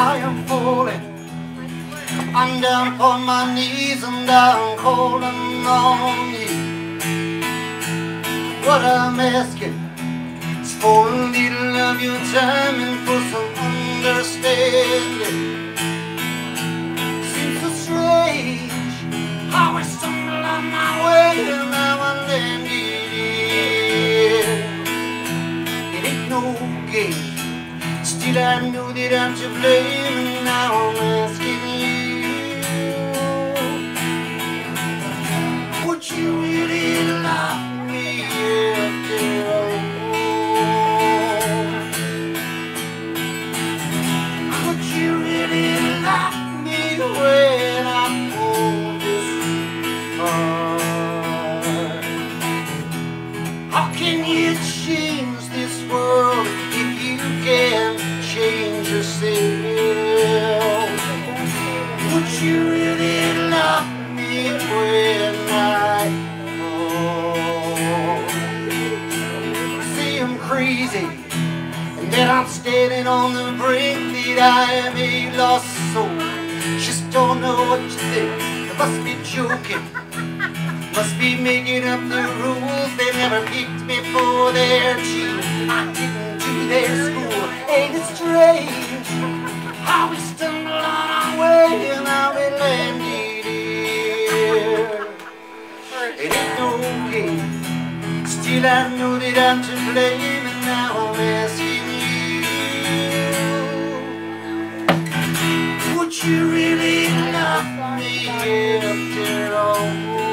I am falling. I'm down upon my knees and I'm calling on you. What I'm asking is for a little of your time and for some understanding. Seems so strange how I stumble on my way and now I landed here. It ain't no game. Still I know that I'm to blame. And now I'm asking crazy, and that I'm standing on the brink that I am a lost soul. Just don't know what you think. I must be joking. Must be making up the rules They never picked me for their team I didn't do their school Ain't it strange How we stumbled on our way And how we landed here It ain't no game Still I know that I'm to blame And now I'm asking you Would you really love me after all?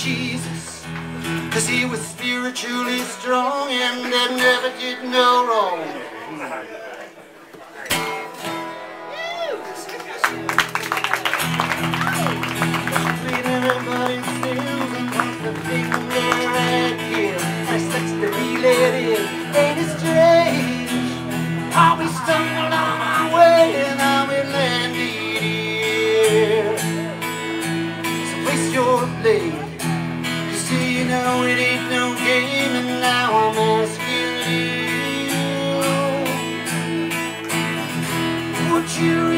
Jesus. Cause he was spiritually strong and never did no wrong. Your blade. It ain't no game, and now I'm asking you, would you